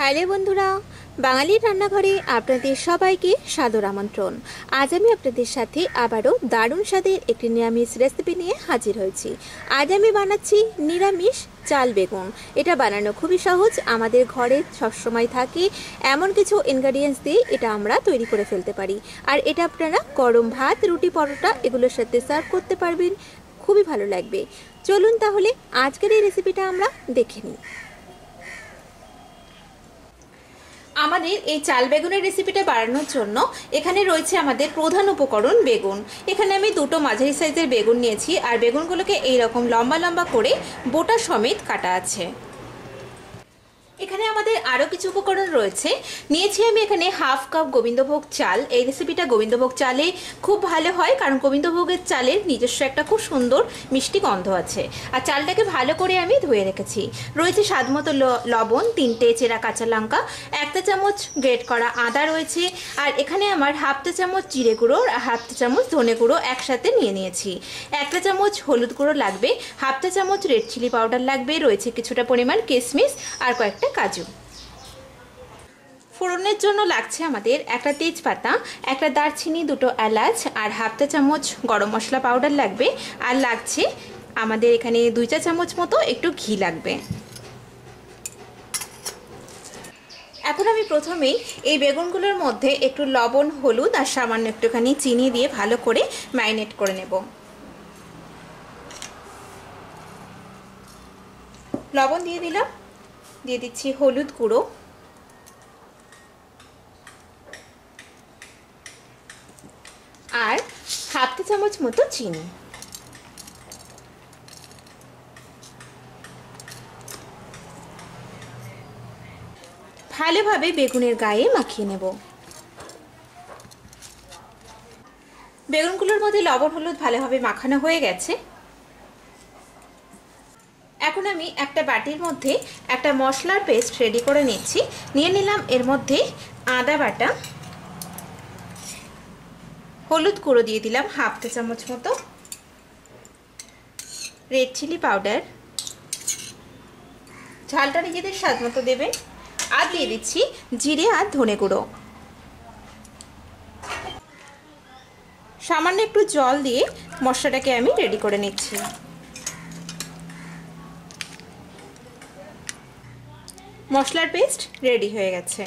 Hello বন্ধুরা, বাঙালির রান্নাঘরে আপনাদের সবাইকে সাদর আমন্ত্রণ। আজ আমি আপনাদের সাথে আবারও দারুণ স্বাদের একটি নিরামিষ রেসিপি নিয়ে হাজির হয়েছি। আজ আমি বানাচ্ছি নিরামিষ চাল বেগুন। এটা বানানো খুবই সহজ, আমাদের ঘরে সবসময় থাকে, এমন কিছু ইনগ্রেডিয়েন্টস দিয়ে এটা আমরা তৈরি করে ফেলতে পারি। আর এটা আপনারা গরম ভাত, রুটি, পরোটা এগুলোর সাথে সার্ভ করতে পারবেন, খুবই ভালো লাগবে। চলুন তাহলে আজকের এই রেসিপিটা আমরা দেখে নিই। আমাদের এই চাল বেগুনের রেসিপিটা বাড়ানোর জন্য এখানে রয়েছে আমাদের প্রধান উপকরণ বেগুন। এখানে আমি দুটো মাঝারি সাইজের বেগুন নিয়েছি, আর বেগুনগুলোকে এই রকম লম্বা লম্বা করে বোটা সমেত কাটা আছে। এখানে আমাদের আরও কিছু উপকরণ রয়েছে। নিয়েছি আমি এখানে হাফ কাপ গোবিন্দভোগ চাল। এই রেসিপিটা গোবিন্দভোগ চালে খুব ভালো হয়, কারণ গোবিন্দভোগের চালের নিজস্ব একটা খুব সুন্দর মিষ্টি গন্ধ আছে। আর চালটাকে ভালো করে আমি ধুয়ে রেখেছি। রয়েছে স্বাদ মতো লবণ, তিনটে চেরা কাঁচা লঙ্কা, একটা চামচ গ্রেট করা আদা রয়েছে, আর এখানে আমার হাফটা চামচ জিরে গুঁড়ো আর হাফটা চামচ ধনে গুঁড়ো একসাথে নিয়ে নিয়েছি। একটা চামচ হলুদ গুঁড়ো লাগবে হাফটা চামচ রেড চিলি পাউডার লাগবে, রয়েছে কিছুটা পরিমাণ কিশমিশ আর কয়েকটা একটা কাজু। ফোড়নের জন্য লাগছে আমাদের একটা তেজপাতা, একটা দারচিনি, দুটো এলাচ, আর হাফটা চামচ গরম মশলা পাউডার লাগবে। আর লাগছে আমাদের এখানে দুই চা চামচ মতো একটু ঘি লাগবে। এখন আমি প্রথমেই এই বেগুনগুলোর মধ্যে একটু লবণ, হলুদ আর সামান্য একটুখানি চিনি দিয়ে ভালো করে ম্যারিনেট করে নেব। লবণ দিয়ে দিলাম। দিয়ে দিচ্ছি হলুদ গুঁড়ো। আর হাফ চামচ মতো চিনি। ভালোভাবে বেগুনের গায়ে মাখিয়ে নেব। বেগুনগুলোর মধ্যে লবণ হলুদ ভালোভাবে মাখানো হয়ে গেছে। এখন আমি একটা বাটির মধ্যে একটা মশলার পেস্ট রেডি করে নিচ্ছি। নিয়ে নিলাম এর মধ্যে আদা বাটা, হলুদ গুঁড়ো দিয়ে দিলাম হাফ চা চামচ মতো রেড চিলি পাউডার ঝালটা নিজেদের স্বাদ মতো দেবেন, আর দিয়ে দিচ্ছি জিরে আর ধনে গুঁড়ো। সামান্য একটু জল দিয়ে মশলাটাকে আমি রেডি করে নিচ্ছি। মশলার পেস্ট রেডি হয়ে গেছে।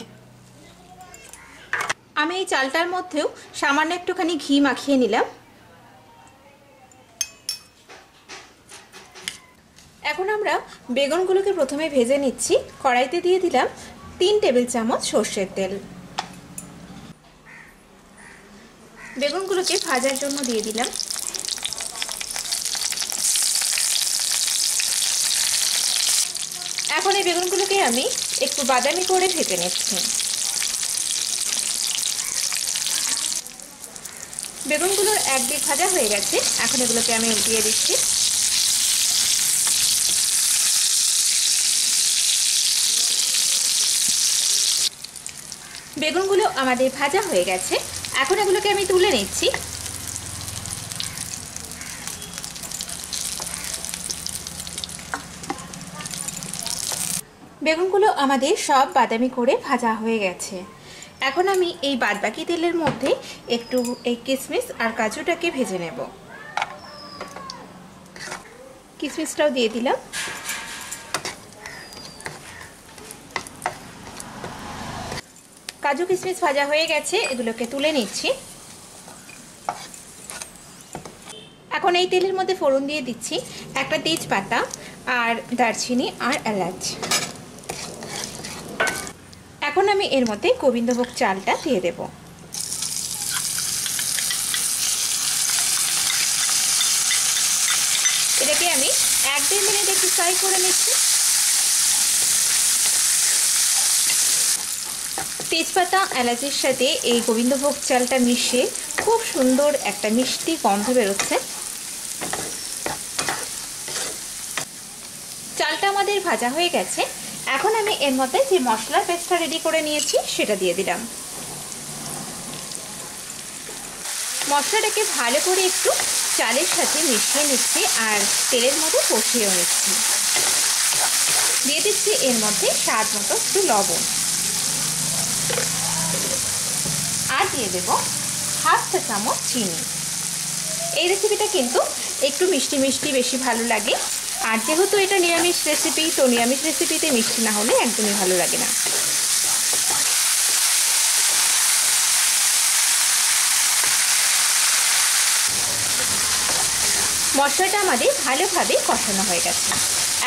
আমি এই চালটার মধ্যেও সামান্য একটুখানি ঘি মাখিয়ে নিলাম। এখন আমরা বেগুনগুলোকে প্রথমে ভেজে নিচ্ছি। কড়াইতে দিয়ে দিলাম তিন টেবিল চামচ সর্ষের তেল। বেগুনগুলোকে ভাজার জন্য দিয়ে দিলাম এখন এই বেগুনগুলোকে আমি একটু বাদামি করে ভেজে নিচ্ছি। বেগুনগুলোর এক দিক ভাজা হয়ে গেছে, এখন এগুলোকে আমি উল্টিয়ে দিচ্ছি। বেগুনগুলো আমাদের ভাজা হয়ে গেছে, এখন এগুলোকে আমি তুলে নিচ্ছি। বেগুনগুলো আমাদের সব বাদামি করে ভাজা হয়ে গেছে। এখন আমি এই বাদবাকি তেলের মধ্যে একটু এই কিশমিশ আর কাজুটাকে ভেজে নেব। কিশমিশটাও দিয়ে দিলাম। কাজু কিশমিশ ভাজা হয়ে গেছে, এগুলোকে তুলে নিচ্ছি। এখন এই তেলের মধ্যে ফোড়ন দিয়ে দিচ্ছি একটা তেজপাতা আর দারচিনি আর এলাচ। এখন আমি এর মধ্যে গোবিন্দভোগ চালটা দিয়ে দেব। এটাকে আমি এক দেড় মিনিট একটু ফ্রাই করে নিচ্ছি। তেজপাতা, এলাচির সাথে এই গোবিন্দভোগ চালটা মিশিয়ে খুব সুন্দর একটা মিষ্টি গন্ধ বেরোচ্ছে। চালটা আমাদের ভাজা হয়ে গেছে। এখন আমি এর মধ্যে যে মশলার পেস্টটা রেডি করে নিয়েছি, সেটা দিয়ে দিলাম। মশলাটাকে ভালো করে একটু চালের সাথে মিশিয়ে নিচ্ছি আর তেলের মধ্যে কষিয়েও নিচ্ছি। দিয়ে দিচ্ছি এর মধ্যে স্বাদ মতো একটু লবণ। আর দিয়ে দেব হাফ চা চামচ চিনি। এই রেসিপিটা কিন্তু একটু মিষ্টি মিষ্টি বেশি ভালো লাগে। আর যেহেতু এটা নিরামিষ রেসিপি তো নিরামিষ রেসিপিতে মিষ্টি না হলে একদমই ভালো লাগে না। মশলাটা আমাদের ভালোভাবে কষানো হয়ে গেছে।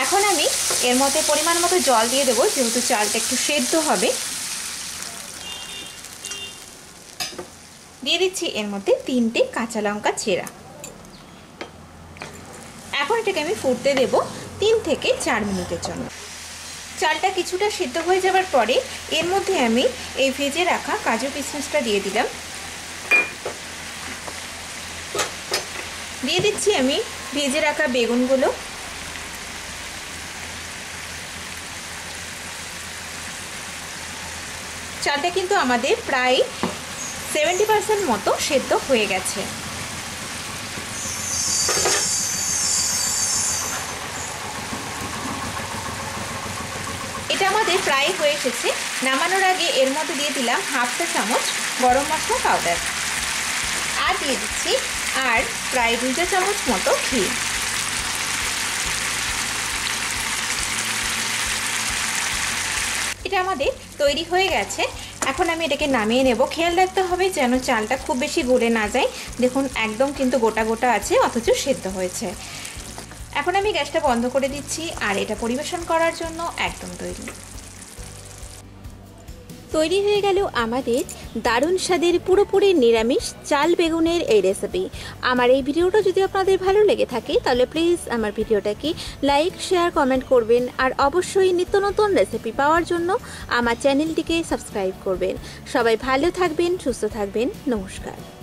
এখন আমি এর মধ্যে পরিমাণ মতো জল দিয়ে দেবো, যেহেতু চালটা একটু সেদ্ধ হবে। দিয়ে দিচ্ছি এর মধ্যে তিনটে কাঁচা লঙ্কা এখন এটাকে আমি ফুটতে দেব তিন থেকে চার মিনিটের জন্য। চালটা কিছুটা সিদ্ধ হয়ে যাওয়ার পরে এর মধ্যে আমি এই ভেজে রাখা কাজু কিশমিশটা দিয়ে দিলাম। দিয়ে দিচ্ছি আমি ভেজে রাখা বেগুনগুলো। চালটা কিন্তু আমাদের প্রায় সেভেন্টি পার্সেন্ট মতো সেদ্ধ হয়ে গেছে। আমাদের প্রায় হয়ে এসেছে। নামানোর আগে এর মধ্যে দিয়ে দিলাম হাফ চা চামচ গরম মশলা পাউডার আর দিয়ে দিচ্ছি আর প্রায় দুই চা চামচ মতো ঘি। এটা আমাদের তৈরি হয়ে গেছে। এখন আমি এটাকে নামিয়ে নেব। খেয়াল রাখতে হবে যেন চালটা খুব বেশি গলে না যায়। দেখুন, একদম কিন্তু গোটা গোটা আছে, অথচ সেদ্ধ হয়েছে। এখন আমি গ্যাসটা বন্ধ করে দিচ্ছি আর এটা পরিবেশন করার জন্য একদম তৈরি। তৈরি হয়ে গেল আমাদের দারুণ স্বাদের পুরোপুরি নিরামিষ চাল বেগুনের এই রেসিপি আমার এই ভিডিওটা যদি আপনাদের ভালো লেগে থাকে, তাহলে প্লিজ আমার ভিডিওটাকে লাইক শেয়ার কমেন্ট করবেন, আর অবশ্যই নিত্য নতুন রেসিপি পাওয়ার জন্য আমার চ্যানেলটিকে সাবস্ক্রাইব করবেন। সবাই ভালো থাকবেন, সুস্থ থাকবেন, নমস্কার।